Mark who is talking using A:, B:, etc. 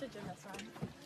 A: message in this one.